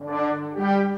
Música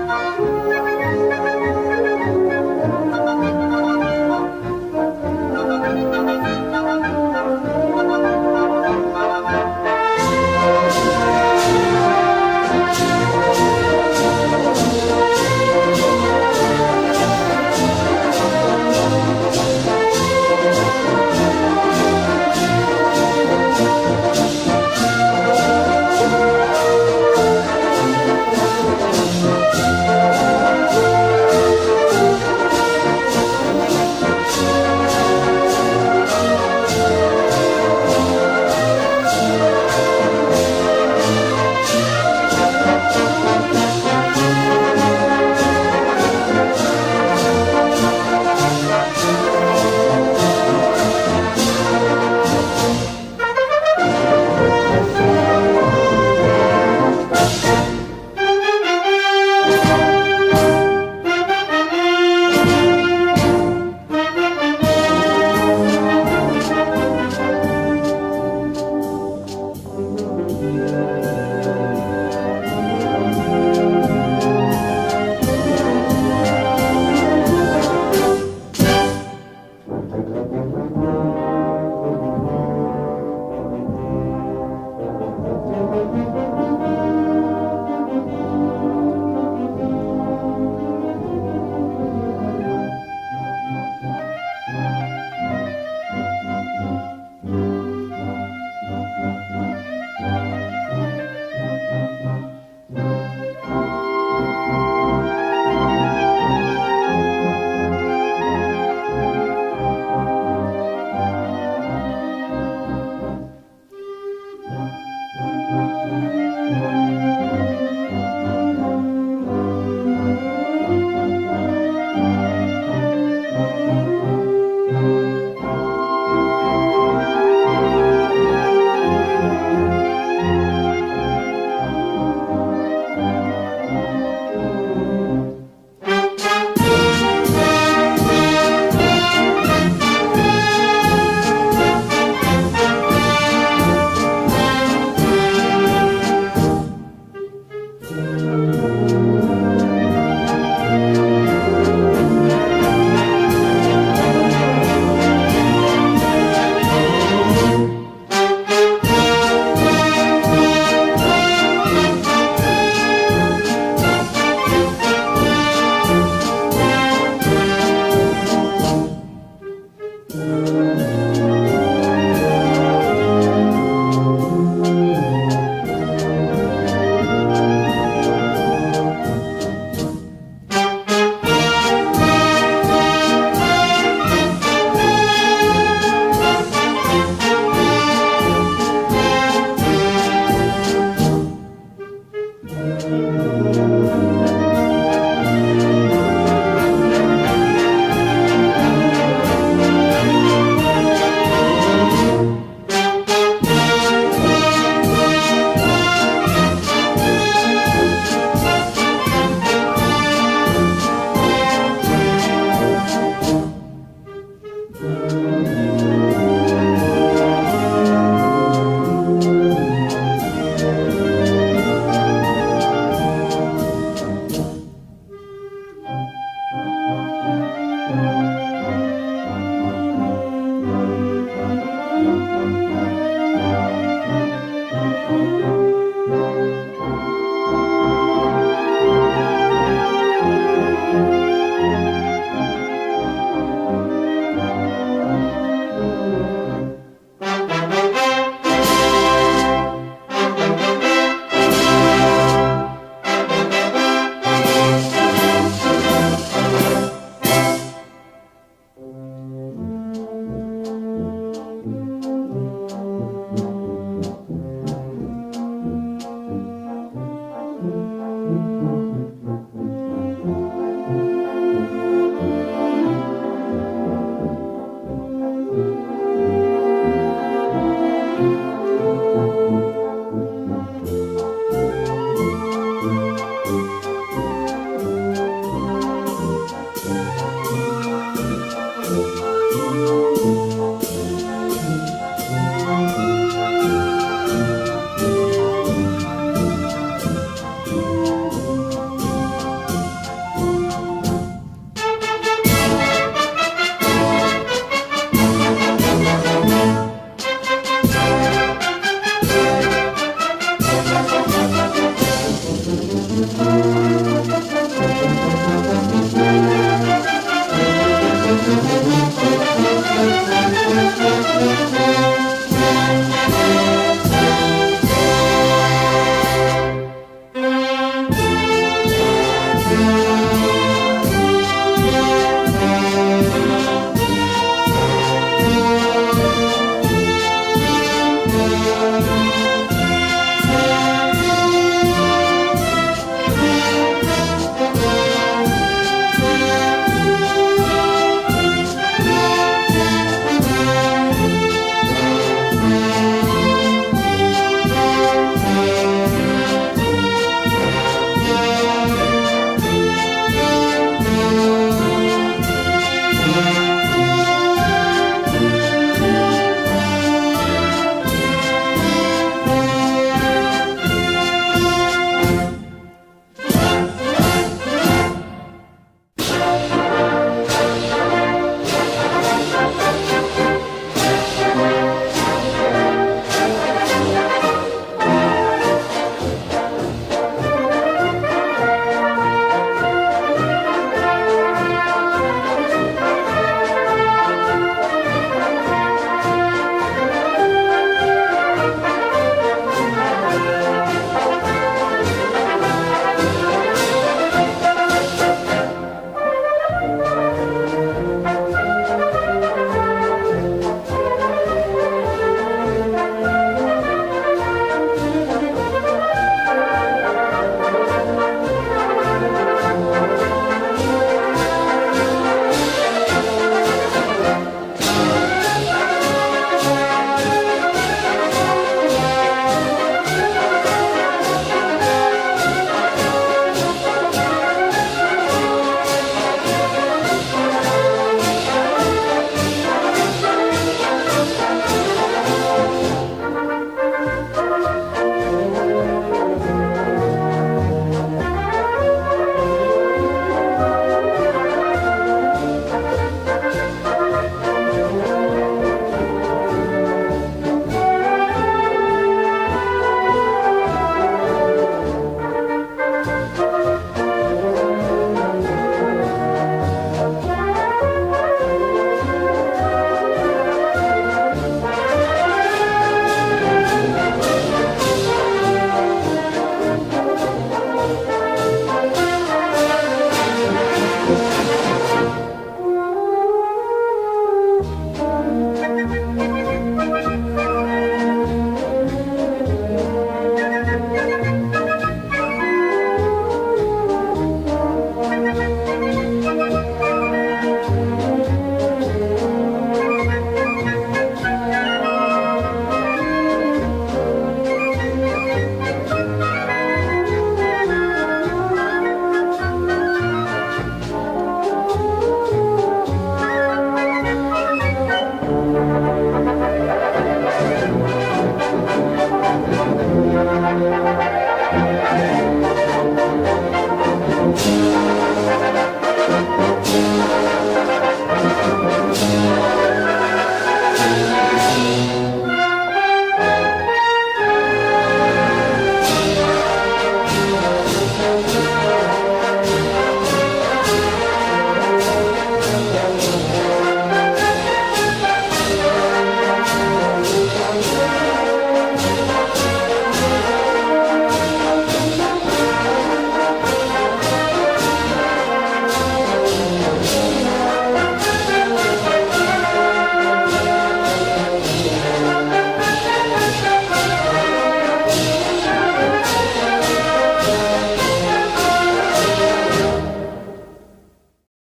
you.